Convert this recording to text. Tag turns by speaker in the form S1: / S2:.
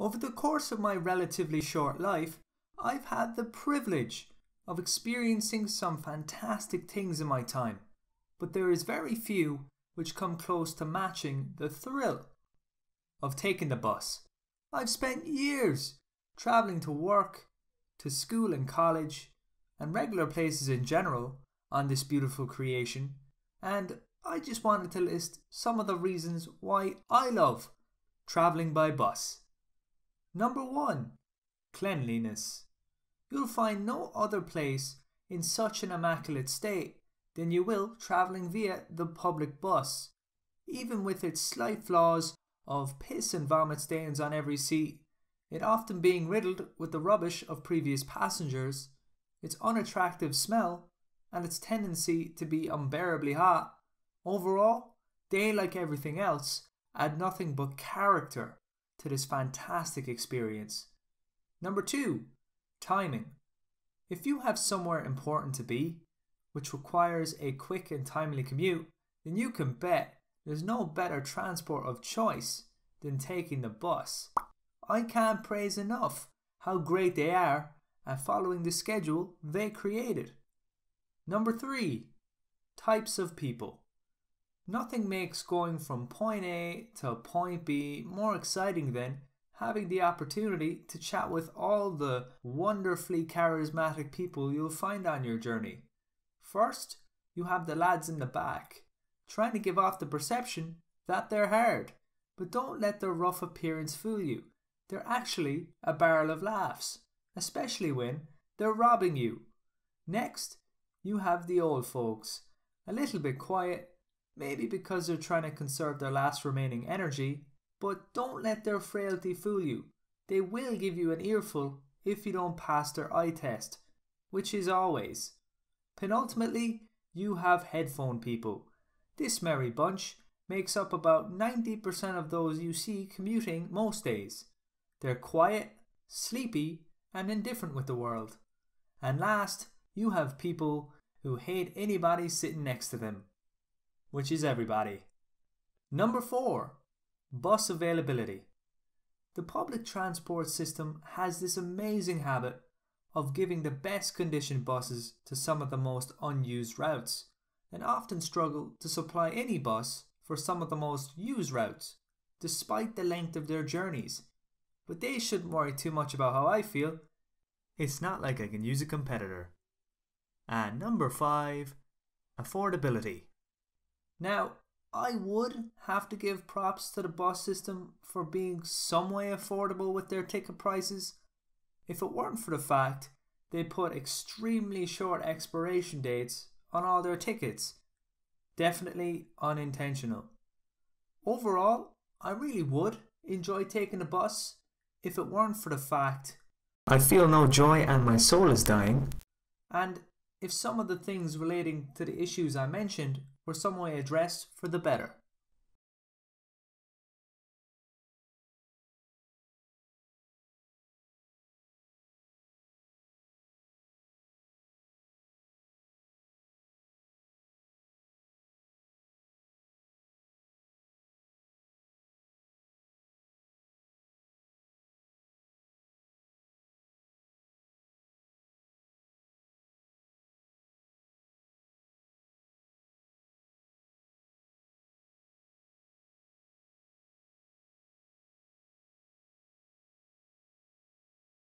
S1: Over the course of my relatively short life, I've had the privilege of experiencing some fantastic things in my time, but there is very few which come close to matching the thrill of taking the bus. I've spent years travelling to work, to school and college, and regular places in general on this beautiful creation, and I just wanted to list some of the reasons why I love travelling by bus. Number one, cleanliness. You'll find no other place in such an immaculate state than you will travelling via the public bus. Even with its slight flaws of piss and vomit stains on every seat, it often being riddled with the rubbish of previous passengers, its unattractive smell, and its tendency to be unbearably hot. Overall, they, like everything else, add nothing but character to this fantastic experience. Number two, timing. If you have somewhere important to be, which requires a quick and timely commute, then you can bet there's no better transport of choice than taking the bus. I can't praise enough how great they are at following the schedule they created. Number three, types of people. Nothing makes going from point A to point B more exciting than having the opportunity to chat with all the wonderfully charismatic people you'll find on your journey. First, you have the lads in the back, trying to give off the perception that they're hard, but don't let their rough appearance fool you. They're actually a barrel of laughs, especially when they're robbing you. Next, you have the old folks, a little bit quiet, maybe because they're trying to conserve their last remaining energy, but don't let their frailty fool you. They will give you an earful if you don't pass their eye test, which is always. Penultimately, you have headphone people. This merry bunch makes up about 90% of those you see commuting most days. They're quiet, sleepy, and indifferent with the world. And last, you have people who hate anybody sitting next to them, which is everybody. Number four, bus availability. The public transport system has this amazing habit of giving the best conditioned buses to some of the most unused routes, and often struggle to supply any bus for some of the most used routes, despite the length of their journeys. But they shouldn't worry too much about how I feel. It's not like I can use a competitor. And number five, affordability. Now, I would have to give props to the bus system for being some way affordable with their ticket prices. If it weren't for the fact they put extremely short expiration dates on all their tickets. Definitely unintentional. Overall, I really would enjoy taking the bus if it weren't for the fact I feel no joy and my soul is dying. And if some of the things relating to the issues I mentioned were some way addressed for the better.